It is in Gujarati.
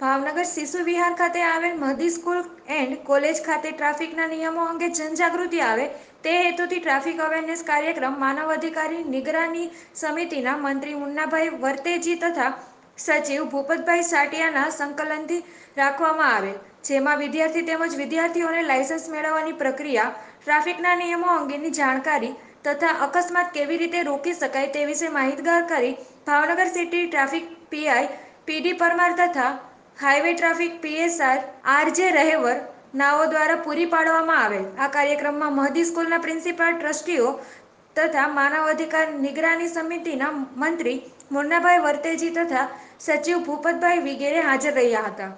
ભાવનગર શિશુ વિહાર ખાતે આવેલ મહદી સ્કૂલ એન્ડ કોલેજ ખાતે ટ્રાફિકના નિયમો અંગે જનજાગૃતિ આવે તે હેતુથી ટ્રાફિક અવેરનેસ કાર્યક્રમ માનવ અધિકારી નિગરાની સમિતિના મંત્રી મુન્નાભાઈ વર્તેજી તથા સચિવ ભૂપતભાઈ સાટિયાના સંકલનથી રાખવામાં આવેલ જેમાં વિદ્યાર્થી તેમજ વિદ્યાર્થીઓને લાયસન્સ મેળવવાની પ્રક્રિયા, ટ્રાફિકના નિયમો અંગેની જાણકારી તથા અકસ્માત કેવી રીતે રોકી શકાય તે વિશે માહિતગાર કરી Bhavnagar city traffic PI PD Parmar તથા highway traffic PSR RJ Rahevar નાઓ દ્વારા પૂરી પાડવામાં આવેલ. આ કાર્યક્રમમાં મહદી સ્કૂલના પ્રિન્સિપાલ ટ્રસ્ટીઓ તથા માનવ અધિકાર નિગરાની સમિતિના મંત્રી મુન્નાભાઈ વર્તેજી તથા સચિવ ભૂપતભાઈ વિગેરે હાજર રહ્યા હતા.